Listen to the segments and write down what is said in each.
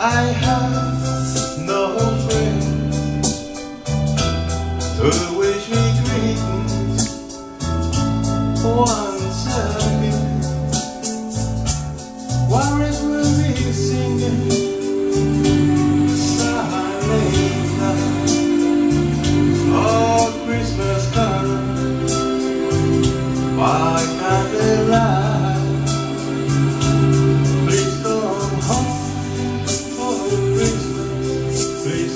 I have no friends. To wish me greetings once again. By candlelight. Please come home for Christmas. Please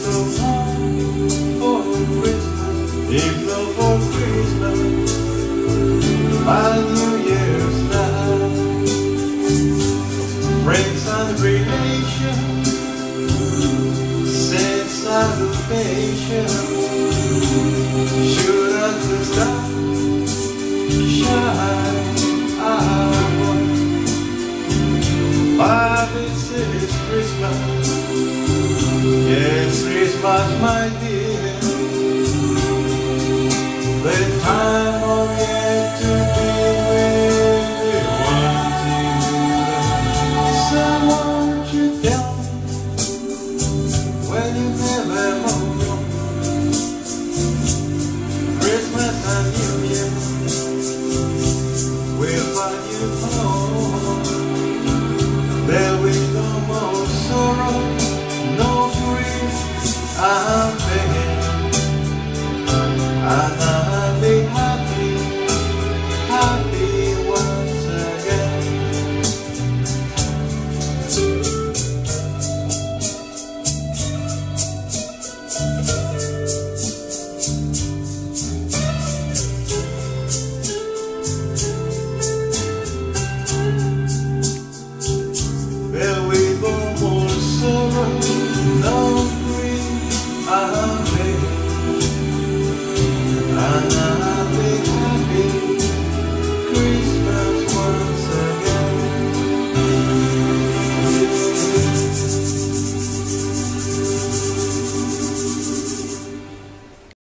for Christmas. If not for Christmas, New Year's night. Friends and relations, salutation. Shoot This is Christmas, yes, Christmas, my dear. The time of year to be with you you tell me when you never? Christmas and New and pain.